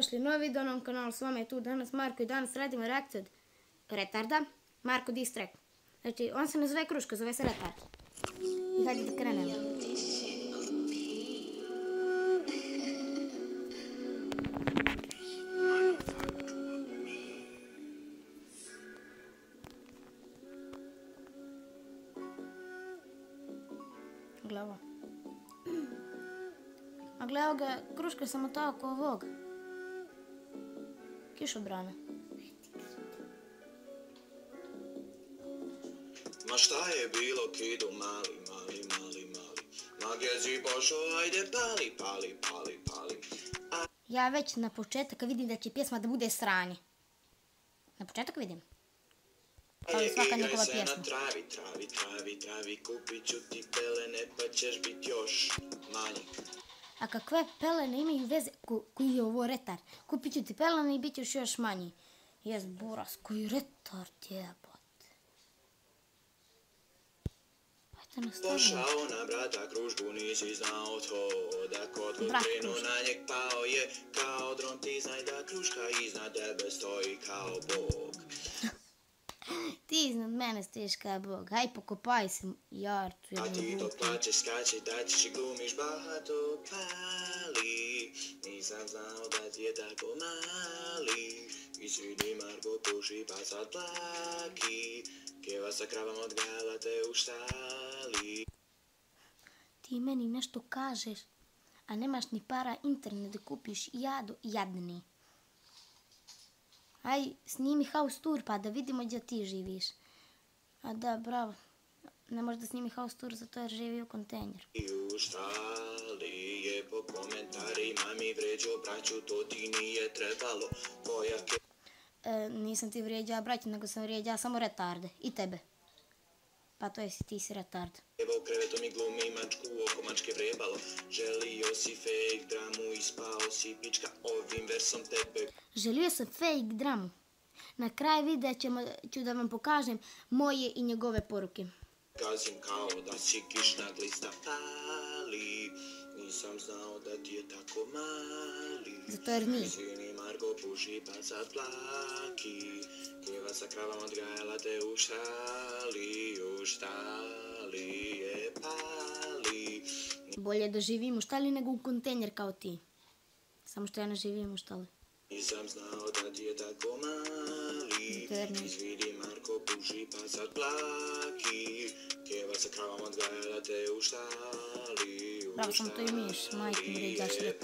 Došli novi video na ovom kanalu, s vama je tu danas Marko i danas radimo reakciju od retarda, Marko Distrek. Znači, on se ne zove Kruška, zove se retard. I hajde da krenemo. Gle ovo. A gle evo ga, Kruška samo tako oko ovog. Kišobrana. Ma šta je bilo kidu mali, mali, mali, mali Magezi pošo, ajde pali, pali, pali, pali A Ja već na početak vidim da će pjesma da bude sranje. Na početak vidim. Kao i svaka njegova pjesma. na travi, travi, travi, travi Kupit ću ti pelene pa ćeš bit još manji A kakve pelene imaju veze, ko, koji je ovo retar? Kupit ću ti pelene i bit ćeš još manji. Jes, buras, koji retard jebot. Hajde nastavimo. Pošao na brata kružbu, nisi znao to Da kod kruška. na njeg pao je Kao dron ti znaj da kruška iznad tebe stoji kao bog Ti iznad mene stojiš kao bog. Haj pokopaj se, jarcu. A ti dok plaćeš, skačeš, daćeš i glumiš bahato pali Nisam znao da ti je tako mali Izvini Marko puši pa sad plaki Keva sa kravom odgajala te u štali Ti meni nešto kažeš, a nemaš ni para internet da kupiš jadu jadni. Aj, snimi house tour pa da vidimo gdje ti živiš. A da, bravo. Ne može da snimi house tour zato jer živi u kontejneru. I u štali je po komentarima mi vređo braću To ti nije trebalo Tvoja E, nisam ti vrijeđa braći, nego sam vrijeđa samo retarde. I tebe. Pa to jesi, ti si retard. Evo u krevetu mi glumi mačku, oko mačke vrebalo Želio si fake dramu, ispao si pička Ovim versom tebe Želio sam fake dramu. Na kraju videa ćemo, ću da vam pokažem moje i njegove poruke. Gazim kao da si kišna glista pali Nisam znao da ti je tako mali Zato jer nije. Marko puši pa sad plaki Keva sa kravom odgajala te u štali U štali je pali. Bolje da živim u štali nego u kontejner kao ti. Samo što ja ne živim u štali. Nisam znao da ti je tako mali. Izvidi Marko puši pa sad plaki Keva sa kravom odgajala te u štali U Bravo, samo to i umiješ, majku mi vređaš štali je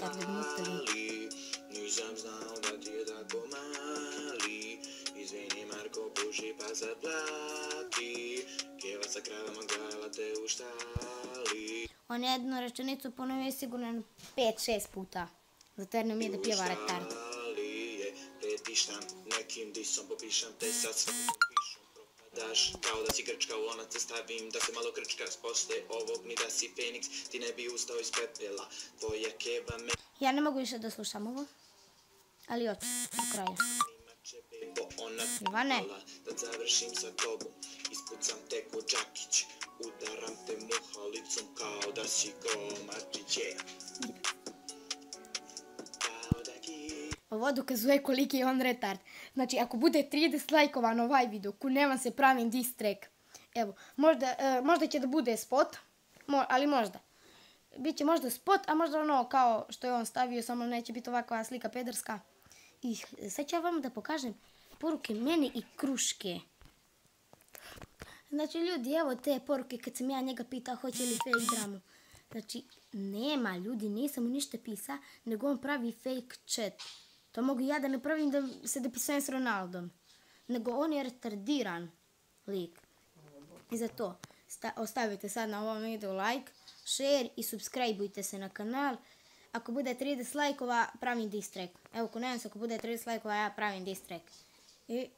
On je jednu rečenicu ponovio sigurno 5-6 puta. Zato jer ne umije da pjeva retard. Je nekim disom popišam te sa svakom pišom propadaš Kao da si grčka u lonac se stavim da se malo krčkaš Posle ovog ni da si Feniks ti ne bi ustao iz pepela Tvoja keva me Ja ne mogu više da slušam ovo. Ali hoću, do kraja. Ivane. Da završim sa tobom, ispucam te ko Đakić Udaram te muhalicom kao da si gomačić ki Ovo dokazuje koliki je on retard. Znači, ako bude 30 lajkova na ovaj video, kunema se pravim diss track. Evo, možda, e, možda će da bude spot, mo- ali možda. Biće možda spot, a možda ono kao što je on stavio, samo neće biti ovakva slika pederska. I sad ću ja vam da pokažem poruke meni i kruške. Znači ljudi, evo te poruke kad sam ja njega pitao hoće li fake dramu. Znači, nema ljudi, nisam mu ništa pisa, nego on pravi fake chat. To mogu ja da ne pravim da se dopisujem s Ronaldom. Nego on je retardiran lik. I za to sta- ostavite sad na ovom videu like, share i subscribeujte se na kanal. Ako bude 30 lajkova, pravim diss track. Evo, ko se, ako bude 30 lajkova, ja pravim diss track. I